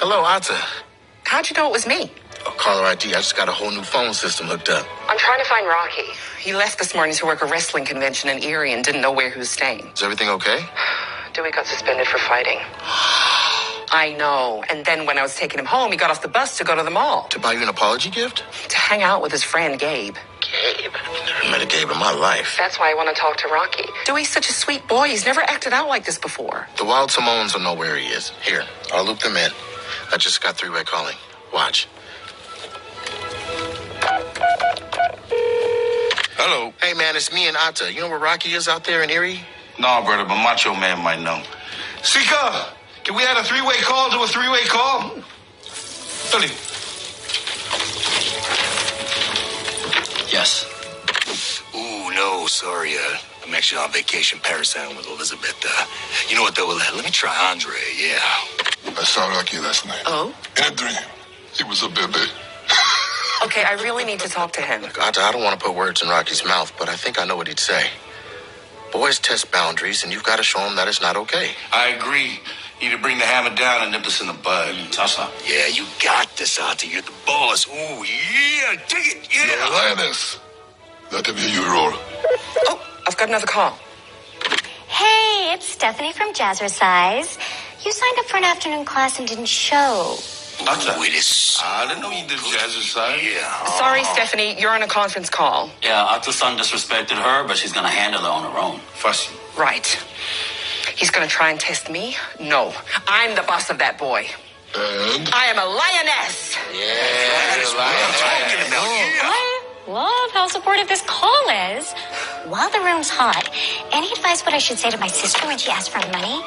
Hello, Ata. How'd you know it was me? Oh, caller ID. I just got a whole new phone system hooked up. I'm trying to find Rocky. He left this morning to work a wrestling convention in Erie and didn't know where he was staying. Is everything okay? Dewey got suspended for fighting. I know. And then when I was taking him home, he got off the bus to go to the mall To buy you an apology gift? to hang out with his friend Gabe. Gabe. I've never met a Gabe in my life. That's why I want to talk to Rocky. Dewey's such a sweet boy. He's never acted out like this before. The Wild Samoans will know where he is. Here, I'll loop them in. I just got three-way calling. Watch. Hello. Hey, man, it's me and Ata. You know where Rocky is out there in Erie? Nah, brother, but Macho Man might know. Sika, can we add a three-way call to a three-way call? Tell him. Yes. Ooh, no, sorry. Uh, I'm actually on vacation Paris Island with Elizabeth. Uh, you know what, though? Let, let me try Andre, yeah. I saw Rocky last night. Oh? In a dream. He was a baby. Okay, I really need to talk to him. Look, Ata, I don't want to put words in Rocky's mouth, but I think I know what he'd say. Boys test boundaries, and you've got to show them that it's not okay. I agree. You need to bring the hammer down and nip this in the bud. Sasa. Yeah, you got this, Ata. You're the boss. Ooh, yeah, dig it, You're a yeah. lioness. Let him hear you roar. Oh, I've got another call. Hey, it's Stephanie from Jazzercise. You signed up for an afternoon class and didn't show. Ata. Ooh, it is. I didn't know you did jazzercise. Yeah. Sorry, Stephanie, you're on a conference call. Yeah, Atasan disrespected her, but she's gonna handle it on her own. Fussy. Right. He's gonna try and test me? No. I'm the boss of that boy. And I am a lioness. Yeah, That's what I'm talking about, yeah. I love how supportive this call is. While the room's hot, any advice what I should say to my sister when she asks for money?